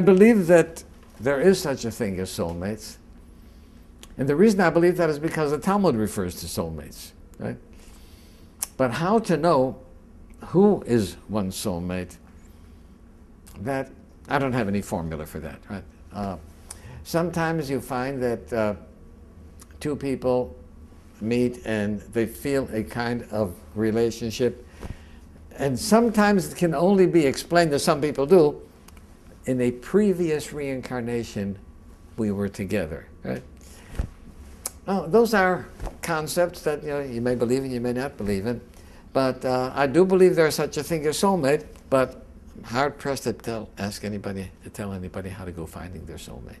I believe that there is such a thing as soulmates. And the reason I believe that is because the Talmud refers to soulmates, right? But how to know who is one's soulmate, that I don't have any formula for that, right? Uh, sometimes you find that uh, two people meet and they feel a kind of relationship, and sometimes it can only be explained, as some people do, in a previous reincarnation we were together, right? Those are concepts that you, know, you may believe in, you may not believe in. But uh, I do believe there's such a thing as soulmate, but I'm hard pressed to tell, ask anybody to tell anybody how to go finding their soulmate.